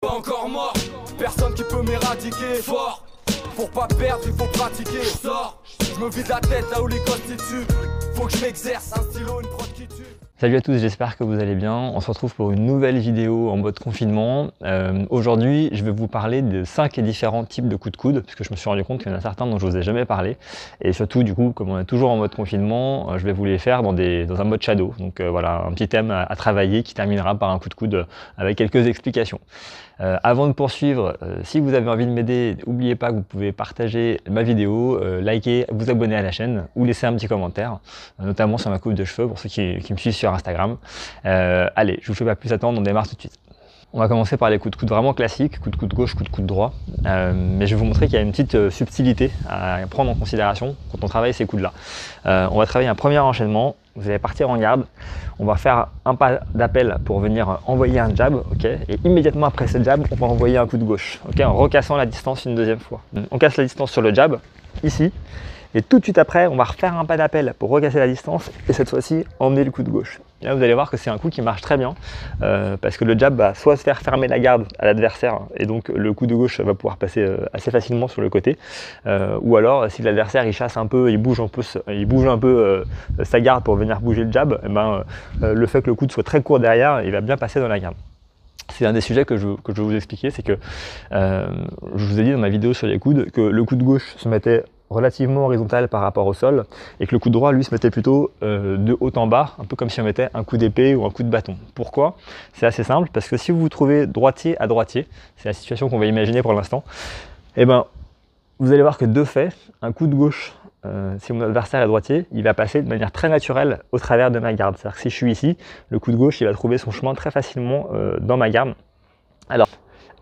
Pas encore mort, personne qui peut m'éradiquer fort. Pour pas perdre, il faut pratiquer. Sors, je me vide la tête là où les constituent. Faut que je m'exerce, un stylo, une prod qui tue. Salut à tous, j'espère que vous allez bien. On se retrouve pour une nouvelle vidéo en mode confinement. Euh, Aujourd'hui, je vais vous parler de cinq différents types de coups de coude, puisque je me suis rendu compte qu'il y en a certains dont je vous ai jamais parlé. Et surtout, du coup, comme on est toujours en mode confinement, euh, je vais vous les faire dans, un mode shadow. Donc euh, voilà, un petit thème à, travailler qui terminera par un coup de coude avec quelques explications. Avant de poursuivre, si vous avez envie de m'aider, n'oubliez pas que vous pouvez partager ma vidéo, liker, vous abonner à la chaîne ou laisser un petit commentaire, notamment sur ma coupe de cheveux pour ceux qui, qui me suivent sur Instagram. allez, je vous fais pas plus attendre, on démarre tout de suite. On va commencer par les coups de coude vraiment classiques, coup de coude gauche, coup de coude droit. Euh, mais je vais vous montrer qu'il y a une petite euh, subtilité à prendre en considération quand on travaille ces coudes-là. Euh, on va travailler un premier enchaînement. Vous allez partir en garde. On va faire un pas d'appel pour venir envoyer un jab, ok? Et immédiatement après ce jab, on va envoyer un coup de gauche, ok? En recassant la distance une deuxième fois. On casse la distance sur le jab, ici. Et tout de suite après, on va refaire un pas d'appel pour recasser la distance et cette fois-ci emmener le coup de gauche. Et là, vous allez voir que c'est un coup qui marche très bien euh, parce que le jab va soit se faire fermer la garde à l'adversaire et donc le coup de gauche va pouvoir passer euh, assez facilement sur le côté, euh, ou alors si l'adversaire il chasse un peu, il bouge un peu, il bouge un peu sa garde pour venir bouger le jab, et eh ben, le fait que le coude soit très court derrière, il va bien passer dans la garde c'est un des sujets que je, que je, vais vous expliquer, c'est que je vous ai dit dans ma vidéo sur les coudes que le coup de gauche se mettait relativement horizontal par rapport au sol et que le coup droit lui se mettait plutôt euh, de haut en bas un peu comme si on mettait un coup d'épée ou un coup de bâton pourquoi? C'est assez simple parce que si vous vous trouvez droitier à droitier c'est la situation qu'on va imaginer pour l'instant et eh ben vous allez voir que de fait un coup de gauche euh, si mon adversaire est droitier, il va passer de manière très naturelle au travers de ma garde. C'est-à-dire que si je suis ici, le coup de gauche, il va trouver son chemin très facilement euh, dans ma garde. Alors,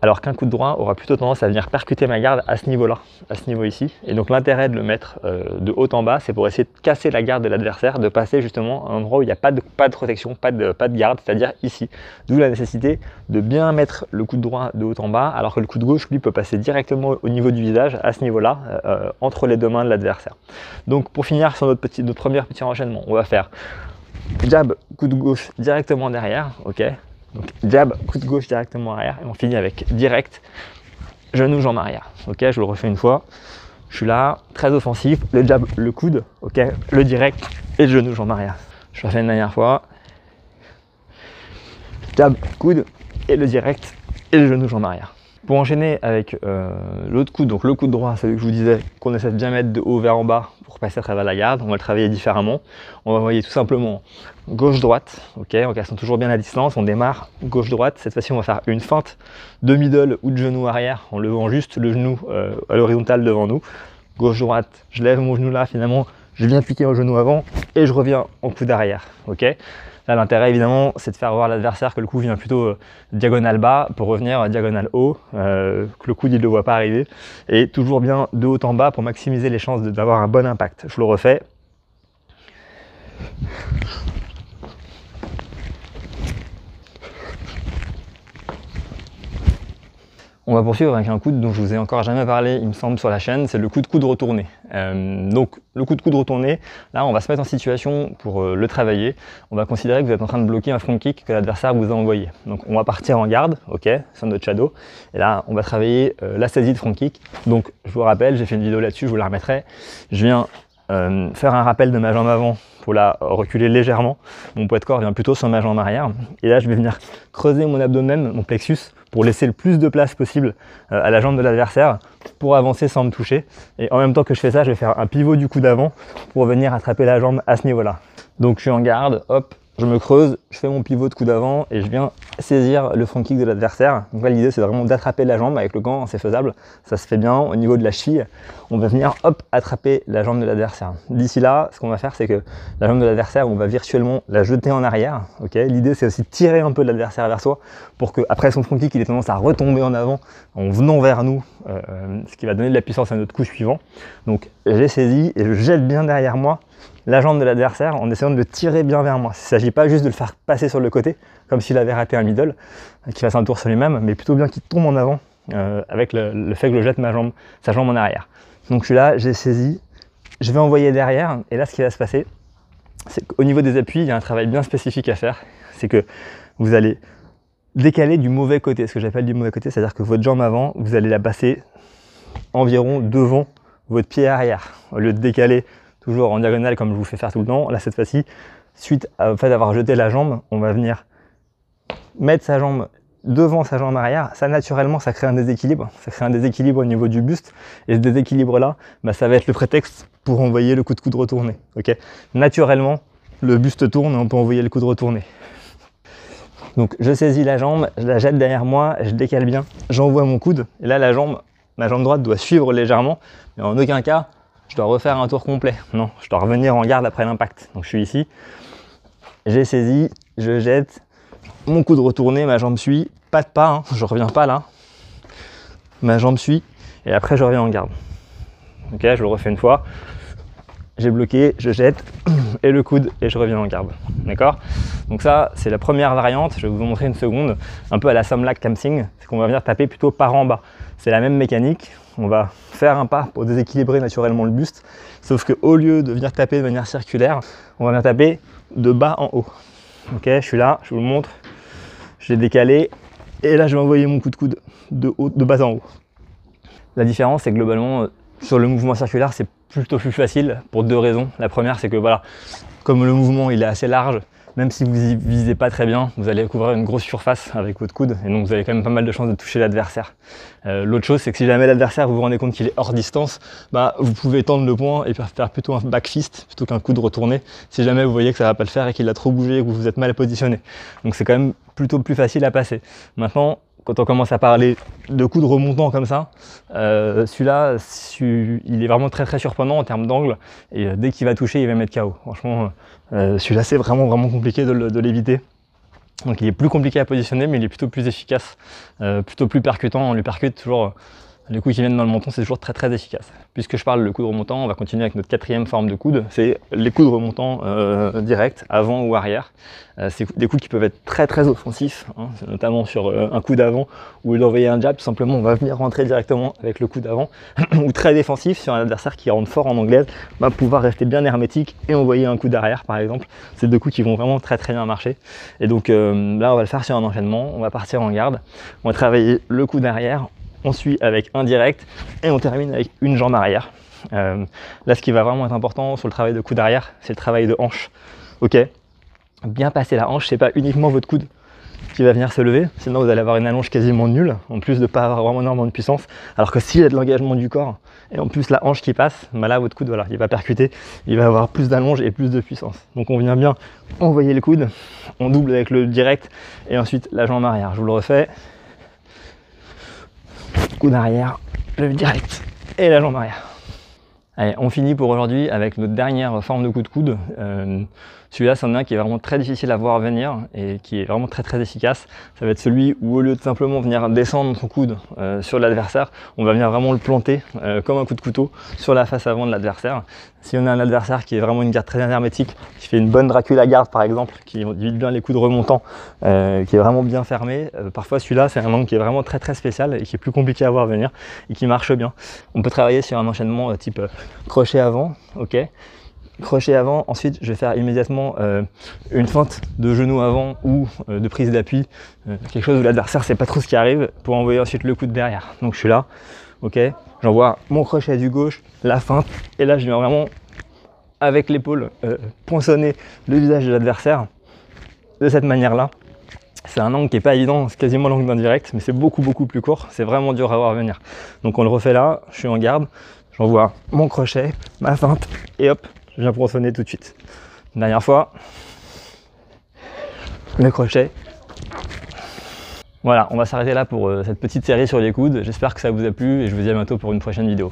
alors qu'un coup de droit aura plutôt tendance à venir percuter ma garde à ce niveau-là, à ce niveau ici. Et donc l'intérêt de le mettre euh, de haut en bas, c'est pour essayer de casser la garde de l'adversaire, de passer justement à un endroit où il n'y a pas de, protection, pas de, garde, c'est-à-dire ici. D'où la nécessité de bien mettre le coup de droit de haut en bas, alors que le coup de gauche, lui, peut passer directement au niveau du visage, à ce niveau-là, euh, entre les deux mains de l'adversaire. Donc pour finir sur notre, petit, notre premier petit enchaînement, on va faire jab, coup de gauche directement derrière, ok donc jab, coup de gauche directement arrière et on finit avec direct, genou, jambe arrière. Ok, je le refais une fois. Je suis là, très offensif, le jab, le coude, ok, le direct et le genou, jambe arrière. Je le refais une dernière fois. Jab, coude et le direct et le genou, jambe arrière. Pour enchaîner avec euh, l'autre coude, donc le coude droit, celui que je vous disais qu'on essaie de bien mettre de haut vers en bas pour passer à travers la garde, on va le travailler différemment. On va envoyer tout simplement gauche-droite, ok, en cassant toujours bien la distance, on démarre gauche-droite. Cette fois-ci, on va faire une feinte de middle ou de genou arrière en levant juste le genou euh, à l'horizontale devant nous. Gauche-droite, je lève mon genou là, finalement, je viens piquer au genou avant et je reviens en coude arrière, ok Là, l'intérêt évidemment, c'est de faire voir l'adversaire que le coup vient plutôt euh, diagonal bas pour revenir euh, diagonal haut, euh, que le coude il ne le voit pas arriver, et toujours bien de haut en bas pour maximiser les chances d'avoir un bon impact. Je le refais. On va poursuivre avec un coude dont je vous ai encore jamais parlé, il me semble, sur la chaîne, c'est le coup de coude retourné. Euh, donc le coup de coude retourné, là on va se mettre en situation pour euh, le travailler. On va considérer que vous êtes en train de bloquer un front kick que l'adversaire vous a envoyé. Donc on va partir en garde, ok, sur notre shadow. Et là on va travailler euh, la saisie de front kick. Donc je vous rappelle, j'ai fait une vidéo là-dessus, je vous la remettrai. Je viens euh, faire un rappel de ma jambe avant pour la reculer légèrement. Mon poids de corps vient plutôt sur ma jambe arrière. Et là je vais venir creuser mon abdomen, mon plexus, pour laisser le plus de place possible euh, à la jambe de l'adversaire pour avancer sans me toucher. Et en même temps que je fais ça, je vais faire un pivot du coup d'avant pour venir attraper la jambe à ce niveau-là. Donc je suis en garde, hop, je me creuse, je fais mon pivot de coup d'avant et je viens saisir le front kick de l'adversaire. Donc là l'idée c'est vraiment d'attraper la jambe avec le gant, c'est faisable, ça se fait bien. Au niveau de la cheville, on va venir hop attraper la jambe de l'adversaire. D'ici là, ce qu'on va faire c'est que la jambe de l'adversaire, on va virtuellement la jeter en arrière. Ok, l'idée c'est aussi tirer un peu l'adversaire vers soi pour que après son front kick, il ait tendance à retomber en avant en venant vers nous, euh, ce qui va donner de la puissance à notre coup suivant. Donc j'ai saisi et je jette bien derrière moi la jambe de l'adversaire en essayant de le tirer bien vers moi. Il ne s'agit pas juste de le faire passer sur le côté, comme s'il avait raté un middle, euh, qui fasse un tour sur lui-même, mais plutôt bien qu'il tombe en avant euh, avec le, fait que je jette ma jambe, sa jambe en arrière. Donc je suis là, j'ai saisi, je vais envoyer derrière, et là ce qui va se passer, c'est qu'au niveau des appuis, il y a un travail bien spécifique à faire. C'est que vous allez décaler du mauvais côté. Ce que j'appelle du mauvais côté, c'est-à-dire que votre jambe avant, vous allez la passer environ devant votre pied arrière. Au lieu de décaler toujours en diagonale comme je vous fais faire tout le temps, là cette fois-ci, suite au fait d'avoir jeté la jambe, on va venir mettre sa jambe devant sa jambe arrière, ça naturellement ça crée un déséquilibre, ça crée un déséquilibre au niveau du buste, et ce déséquilibre là, bah, ça va être le prétexte pour envoyer le coup de coude retourné. ok? Naturellement, le buste tourne et on peut envoyer le coup de retourné. Donc je saisis la jambe, je la jette derrière moi, je décale bien, j'envoie mon coude, et là la jambe, ma jambe droite doit suivre légèrement, mais en aucun cas je dois refaire un tour complet. Non, je dois revenir en garde après l'impact. Donc je suis ici, j'ai saisi, je jette, mon coude retourné, ma jambe suit, pas de pas, hein, je reviens pas là. Ma jambe suit et après je reviens en garde. Ok, je le refais une fois. J'ai bloqué, je jette et le coude et je reviens en garde. D'accord? Donc ça, c'est la première variante. Je vais vous montrer une seconde, un peu à la Samlak Kamsing, c'est qu'on va venir taper plutôt par en bas. C'est la même mécanique. On va faire un pas pour déséquilibrer naturellement le buste, sauf qu'au lieu de venir taper de manière circulaire, on va venir taper de bas en haut. Ok, je suis là, je vous le montre. Je l'ai décalé et là, je vais envoyer mon coup de coude de, haut, de bas en haut. La différence, c'est globalement, euh, sur le mouvement circulaire, c'est plutôt plus facile pour deux raisons. La première, c'est que voilà, comme le mouvement il est assez large, même si vous y visez pas très bien, vous allez couvrir une grosse surface avec votre coude et donc vous avez quand même pas mal de chances de toucher l'adversaire. Euh, l'autre chose, c'est que si jamais l'adversaire vous vous rendez compte qu'il est hors distance, bah, vous pouvez tendre le poing et faire plutôt un back fist plutôt qu'un coup de retourné si jamais vous voyez que ça va pas le faire et qu'il a trop bougé et que vous vous êtes mal positionné. Donc c'est quand même plutôt plus facile à passer. Maintenant, quand on commence à parler de coups de remontant comme ça, euh, celui-là, il est vraiment très très surprenant en termes d'angle et euh, dès qu'il va toucher, il va mettre KO. Franchement, euh, celui-là, c'est vraiment vraiment compliqué de l'éviter. Donc il est plus compliqué à positionner, mais il est plutôt plus efficace, plutôt plus percutant. On lui percute toujours les coups qui viennent dans le menton, c'est toujours très très efficace. Puisque je parle de coups de remontant, on va continuer avec notre quatrième forme de coude, c'est les coups de remontant euh, directs, avant ou arrière. Euh, c'est des coups qui peuvent être très très offensifs, hein, notamment sur euh, un coup d'avant, il d'envoyer un jab, tout simplement on va venir rentrer directement avec le coup d'avant, ou très défensif sur un adversaire qui rentre fort en anglaise, va pouvoir rester bien hermétique et envoyer un coup d'arrière par exemple. C'est deux coups qui vont vraiment très très bien marcher. Et donc là on va le faire sur un enchaînement, on va partir en garde, on va travailler le coup d'arrière, on suit avec un direct et on termine avec une jambe arrière. Euh, là, ce qui va vraiment être important sur le travail de coude arrière, c'est le travail de hanche. Ok, bien passer la hanche, c'est pas uniquement votre coude qui va venir se lever, sinon vous allez avoir une allonge quasiment nulle, en plus de pas avoir vraiment énormément de puissance. Alors que s'il y a de l'engagement du corps et en plus la hanche qui passe, bah là votre coude voilà, il va percuter, il va avoir plus d'allonge et plus de puissance. Donc on vient bien envoyer le coude, on double avec le direct et ensuite la jambe arrière. Je vous le refais, coup d'arrière, le direct et la jambe arrière. Allez, on finit pour aujourd'hui avec notre dernière forme de coup de coude. Euh, celui-là, c'en est un qui est vraiment très difficile à voir venir et qui est vraiment très très efficace. Ça va être celui où au lieu de simplement venir descendre son coude euh, sur l'adversaire, on va venir vraiment le planter euh, comme un coup de couteau sur la face avant de l'adversaire. Si on a un adversaire qui est vraiment une garde très hermétique, qui fait une bonne Dracula garde par exemple, qui évite bien les coups de remontant, euh, qui est vraiment bien fermé, parfois celui-là c'est un angle qui est vraiment très très spécial et qui est plus compliqué à voir venir et qui marche bien. On peut travailler sur un enchaînement type crochet avant, ok crochet avant, ensuite je vais faire immédiatement euh, une feinte de genou avant ou euh, de prise d'appui, euh, quelque chose où l'adversaire sait pas trop ce qui arrive pour envoyer ensuite le coup de derrière. Donc je suis là, ok, j'envoie mon crochet du gauche, la feinte, et là je viens vraiment avec l'épaule poinçonner le visage de l'adversaire de cette manière-là. C'est un angle qui est pas évident, c'est quasiment l'angle d'indirect, mais c'est beaucoup beaucoup plus court, c'est vraiment dur à voir venir. Donc on le refait là, je suis en garde, j'envoie mon crochet, ma feinte, et hop, je viens pour sonner tout de suite. dernière fois, le crochet. Voilà, on va s'arrêter là pour euh, cette petite série sur les coudes. J'espère que ça vous a plu et je vous dis à bientôt pour une prochaine vidéo.